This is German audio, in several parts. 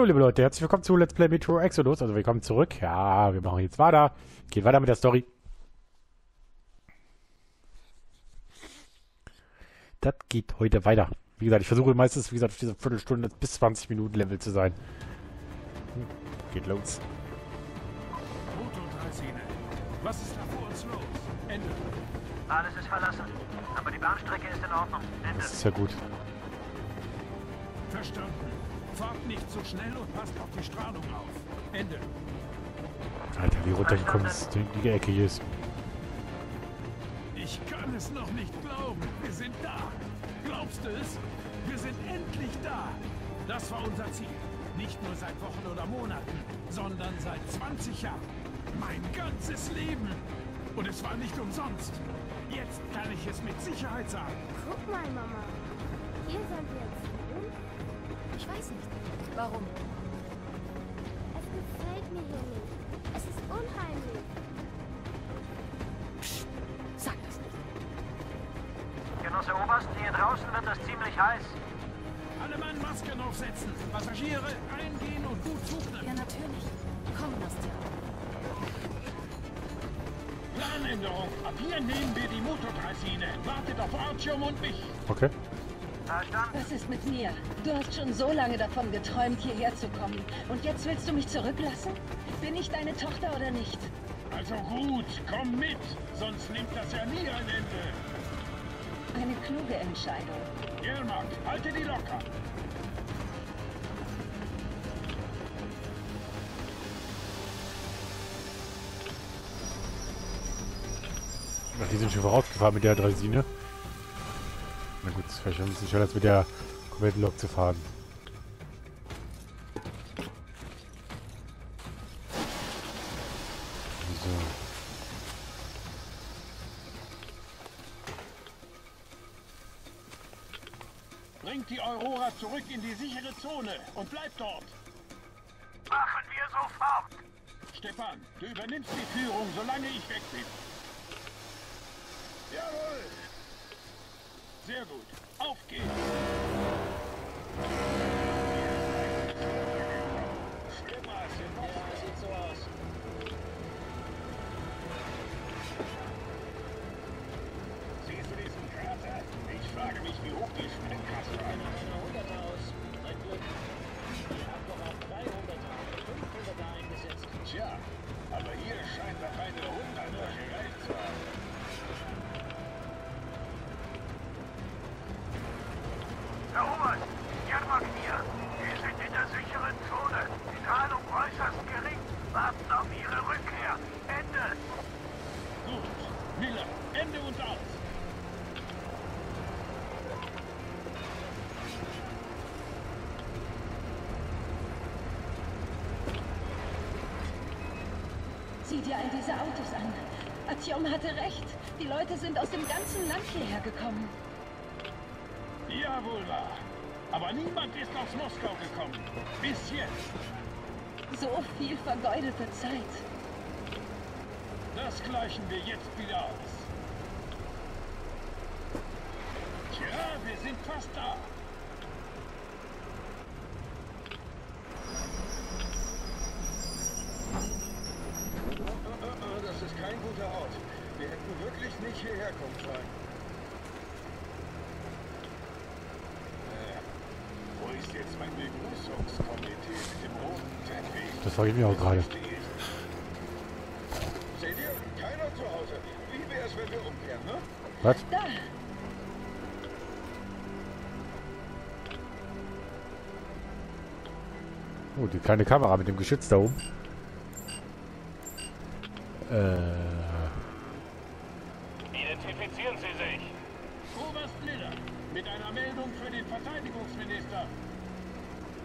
Jo, liebe Leute, herzlich willkommen zu Let's Play Metro Exodus. Also willkommen zurück. Ja, wir machen jetzt weiter. Geht weiter mit der Story. Das geht heute weiter. Wie gesagt, ich versuche meistens, wie gesagt, auf dieser Viertelstunde bis 20 Minuten Level zu sein. Hm, Geht los. Motor 13. Was ist da vor uns los? Ende. Alles ist verlassen. Aber die Bahnstrecke ist in Ordnung. Ende. Das ist ja gut. Verstanden. Fahrt nicht so schnell und passt auf die Strahlung auf. Ende. Alter, wie runtergekommen ist die, Ecke hier ist. Ich kann es noch nicht glauben. Wir sind da. Glaubst du es? Wir sind endlich da. Das war unser Ziel. Nicht nur seit Wochen oder Monaten, sondern seit 20 Jahren. Mein ganzes Leben. Und es war nicht umsonst. Jetzt kann ich es mit Sicherheit sagen. Guck mal, Mama. Hier sollen wir jetzt? Ich weiß nicht. Warum? Es gefällt mir hier nicht. Es ist unheimlich. Sag das nicht. Genosse Oberst, hier draußen wird es ziemlich heiß. Alle Mann Masken aufsetzen. Passagiere eingehen und gut Ja, zuknöpfen. natürlich. Komm, Nastja. Planänderung. Ab hier nehmen wir die Motordraisine. Wartet auf Artyom und mich. Okay. Verstanden? Was ist mit mir? Du hast schon so lange davon geträumt, hierher zu kommen. Und jetzt willst du mich zurücklassen? Bin ich deine Tochter oder nicht? Also gut, komm mit. Sonst nimmt das ja nie ein Ende. Eine kluge Entscheidung. Gelmark, halte die locker. Ach, die sind schon vorausgefahren mit der Draisine. Na gut, schon ein bisschen schneller als mit der kompletten Lok zu fahren. So. Bringt die Aurora zurück in die sichere Zone und bleibt dort. Machen wir sofort. Stefan, du übernimmst die Führung, solange ich weg bin. Jawohl. Sehr gut. Auf geht's. Schlimmer. Ja, sieht so aus. Siehst du diesen Krater? Ich frage mich, wie hoch die Sprengkraft war. Eine 100 aus. Ein Glück. Sieh dir all diese Autos an. Artyom hatte recht. Die Leute sind aus dem ganzen Land hierher gekommen. Jawohl wahr. Aber niemand ist aus Moskau gekommen. Bis jetzt. So viel vergeudete Zeit. Das gleichen wir jetzt wieder aus. Tja, wir sind fast da. Oh, oh, oh, Das ist kein guter Ort. Wir hätten wirklich nicht hierher kommen sollen. Äh, wo ist jetzt mein Begrüßungskomitee mit dem roten Teppich? Das frage ich mich auch gerade. Seht ihr? Keiner zu Hause. Wie wär's, wenn wir umkehren, ne? Was? Da! Oh, die kleine Kamera mit dem Geschütz da oben. Äh. Identifizieren Sie sich. Oberst Miller, mit einer Meldung für den Verteidigungsminister.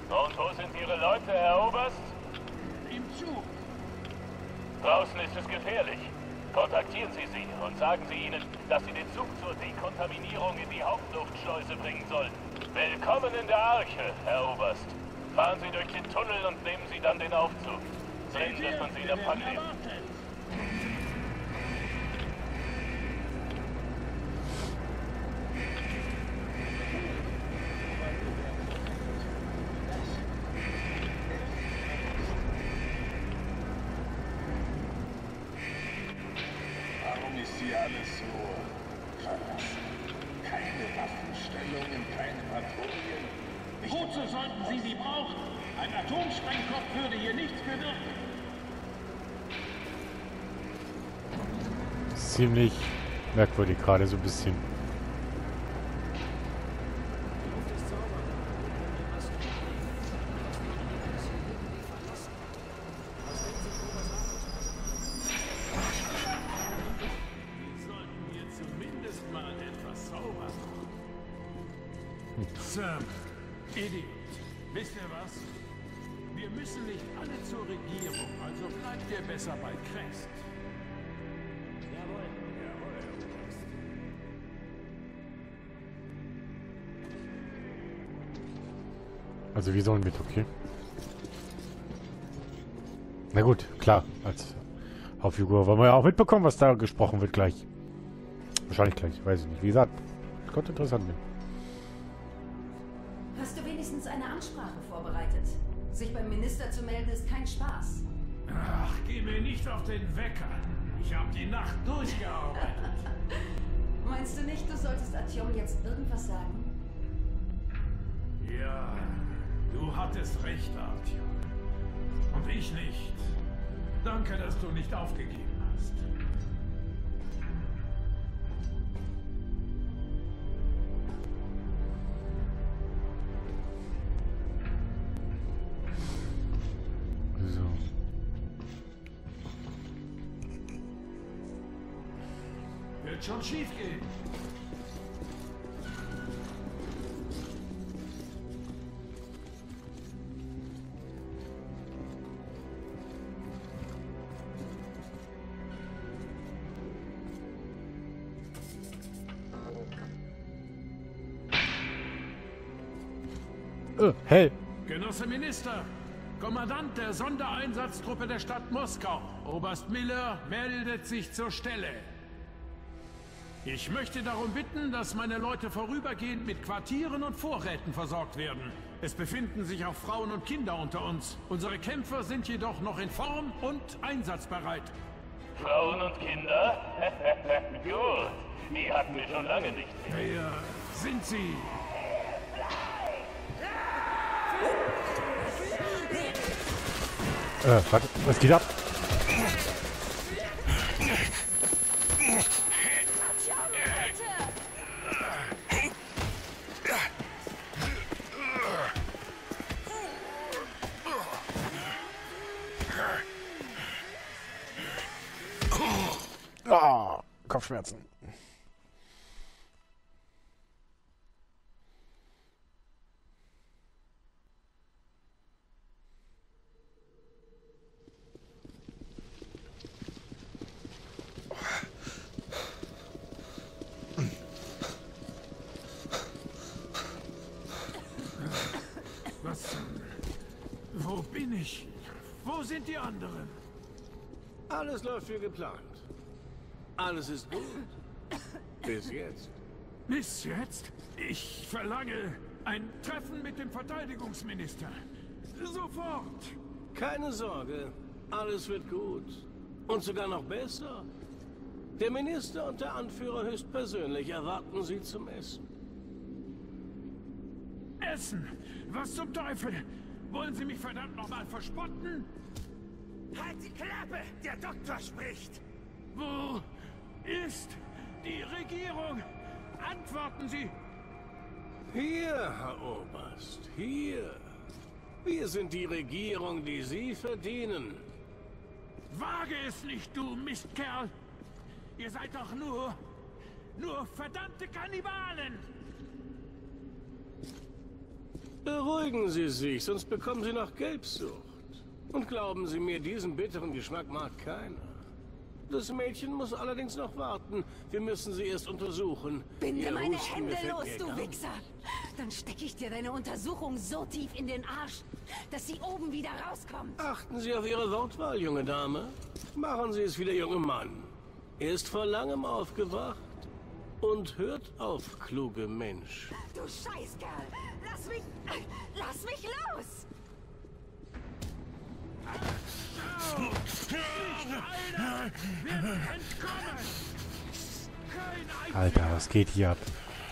Und wo sind Ihre Leute, Herr Oberst? Im Zug. Draußen ist es gefährlich. Kontaktieren Sie sie und sagen Sie ihnen, dass sie den Zug zur Dekontaminierung in die Hauptluftschleuse bringen sollen. Willkommen in der Arche, Herr Oberst. Fahren Sie durch den Tunnel und nehmen Sie dann den Aufzug. Sehen, dass man Sie werden nimmt. erwartet. ist hier alles so verlassen. Keine Waffenstellungen, keine Patrouillen. Wozu sollten Sie die brauchen? Ein Atomsprengkopf würde hier nichts bewirken. Ziemlich merkwürdig gerade so ein bisschen. Wir Sam, Idiot. Wisst ihr was? Wir müssen nicht alle zur Regierung, also bleibt ihr besser bei Crest. Jawohl. Jawohl. Also wir sollen mit, okay. Na gut, klar. Als Hauptfigur wollen wir ja auch mitbekommen, was da gesprochen wird gleich. Wahrscheinlich gleich, weiß ich nicht. Wie gesagt, Gott interessant wird. Hast du wenigstens eine Ansprache vorbereitet? Sich beim Minister zu melden ist kein Spaß. Ach, geh mir nicht auf den Wecker. Ich habe die Nacht durchgearbeitet. Meinst du nicht, du solltest Artyom jetzt irgendwas sagen? ja, du hattest recht, Artyom. Und ich nicht. Danke, dass du nicht aufgegeben hast. Wird schon schief gehen. Äh, hey. Genosse Minister, Kommandant der Sondereinsatztruppe der Stadt Moskau, Oberst Miller, meldet sich zur Stelle. Ich möchte darum bitten, dass meine Leute vorübergehend mit Quartieren und Vorräten versorgt werden. Es befinden sich auch Frauen und Kinder unter uns. Unsere Kämpfer sind jedoch noch in Form und einsatzbereit. Frauen und Kinder? Gut, die hatten wir schon lange nicht mehr. Wer sind Sie? Äh, warte, was geht ab? Ah, Kopfschmerzen. Was? Wo bin ich? Wo sind die anderen? Alles läuft wie geplant. Alles ist gut. Bis jetzt. Bis jetzt? Ich verlange ein Treffen mit dem Verteidigungsminister. Sofort! Keine Sorge, alles wird gut. Und sogar noch besser. Der Minister und der Anführer höchstpersönlich erwarten Sie zum Essen. Essen! Was zum Teufel? Wollen Sie mich verdammt nochmal verspotten? Klappe! Der Doktor spricht! Wo ist die Regierung? Antworten Sie! Hier, Herr Oberst, hier. Wir sind die Regierung, die Sie verdienen. Wage es nicht, du Mistkerl! Ihr seid doch nur... nur verdammte Kannibalen! Beruhigen Sie sich, sonst bekommen Sie noch Gelbsucht. Und glauben Sie mir, diesen bitteren Geschmack mag keiner. Das Mädchen muss allerdings noch warten. Wir müssen sie erst untersuchen. Binde Ihr meine Husten Hände los, du. Wichser! Dann stecke ich dir deine Untersuchung so tief in den Arsch, dass sie oben wieder rauskommt. Achten Sie auf Ihre Wortwahl, junge Dame. Machen Sie es wie der junge Mann. Er ist vor langem aufgewacht und hört auf, kluge Mensch. Du Scheißkerl! Lass mich... Lass mich los! Alter, was geht hier ab?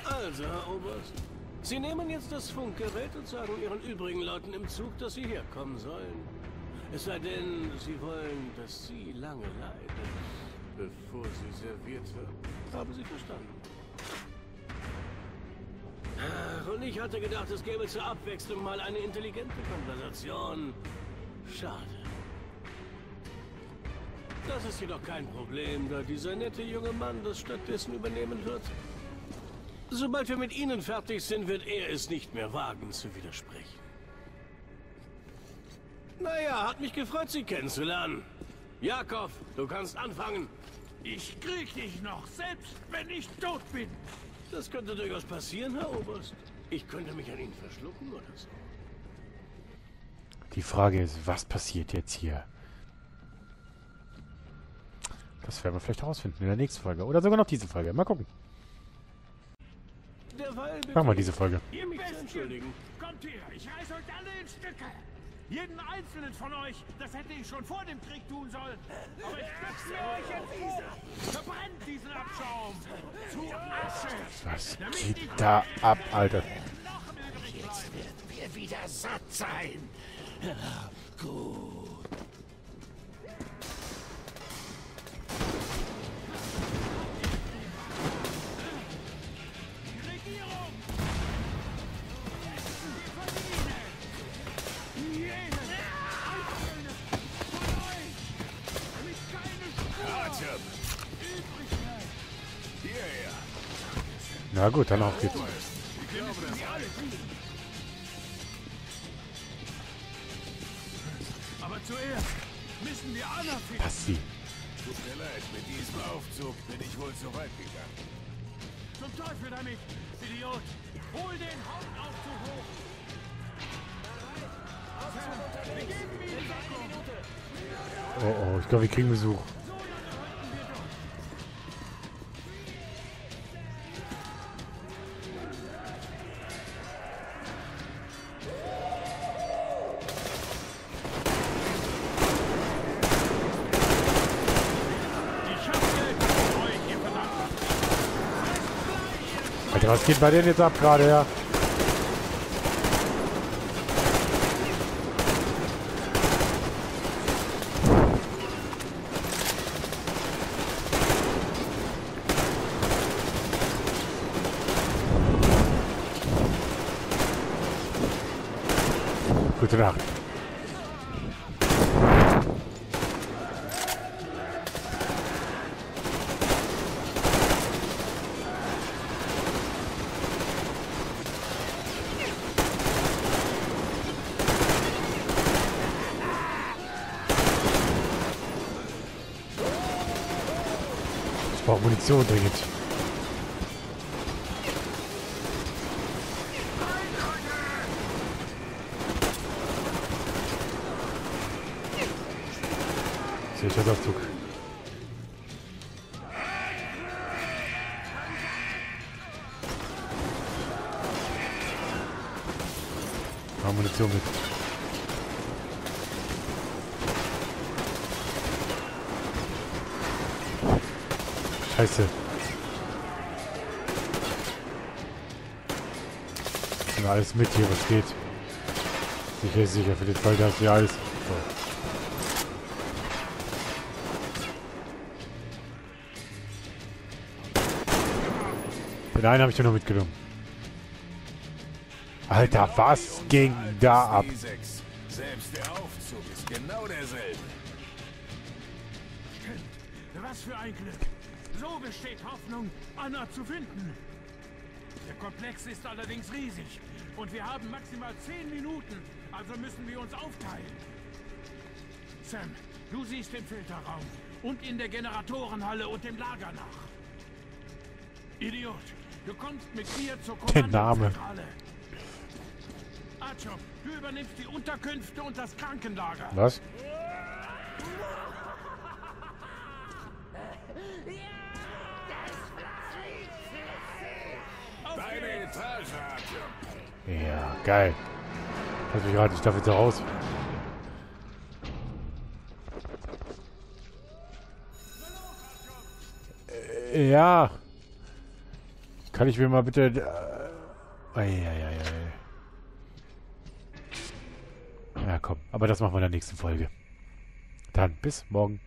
Also, Herr Oberst, Sie nehmen jetzt das Funkgerät und sagen Ihren übrigen Leuten im Zug, dass sie herkommen sollen. Es sei denn, Sie wollen, dass Sie lange leiden, bevor Sie serviert wird. Haben Sie verstanden? Ach, Und ich hatte gedacht, es gäbe zur Abwechslung mal eine intelligente Konversation. Schade. Das ist jedoch kein Problem, da dieser nette junge Mann das stattdessen übernehmen wird. Sobald wir mit Ihnen fertig sind, wird er es nicht mehr wagen zu widersprechen. Naja, hat mich gefreut, Sie kennenzulernen. Jakob, du kannst anfangen. Ich krieg dich noch, selbst wenn ich tot bin. Das könnte durchaus passieren, Herr Oberst. Ich könnte mich an Ihnen verschlucken oder so. Die Frage ist, was passiert jetzt hier? Das werden wir vielleicht herausfinden in der nächsten Folge. Oder sogar noch diese Folge. Mal gucken. Machen wir diese Folge. Ihr mich zu entschuldigen. kommt her, ich reiß euch alle in Stücke. Jeden einzelnen von euch, das hätte ich schon vor dem Krieg tun sollen. Aber ich stütze euch jetzt hoch. Verbrennt diesen Abschaum. Zu Asche. Was geht da ab, Alter? Übrig bleiben. wir wieder satt sein. Gut. Gut, dann auf geht's. Aber zuerst müssen wir Anna finden. Passi. Tut mir leid, mit diesem Aufzug bin ich wohl zu weit gegangen. Zum Teufel damit, Idiot! Hol den Hauptaufzug hoch! Oh oh, ich glaube, wir kriegen Besuch. Alter, was geht bei denen jetzt ab gerade, ja? Gute Nacht. Все дает. Все, сейчас застук. Амулет темный. Scheiße. Wir alles mit hier, was geht. Sicher sicher, für den Fall, dass wir alles... So. Den einen habe ich ja noch mitgenommen. Alter, was ging da ab? Selbst der Aufzug ist genau derselbe. Was für ein Glück. So besteht Hoffnung, Anna zu finden. Der Komplex ist allerdings riesig. Und wir haben maximal zehn Minuten. Also müssen wir uns aufteilen. Sam, du siehst den Filterraum. Und in der Generatorenhalle und dem Lager nach. Idiot, du kommst mit mir zur. Kommandozentrale. Archop, du übernimmst die Unterkünfte und das Krankenlager. Was? Ja, geil. Lass mich raten, ich darf jetzt raus. Äh, Ja, Kann ich mir mal bitte... Äh. Ja, komm. Aber das machen wir in der nächsten Folge. Dann bis morgen.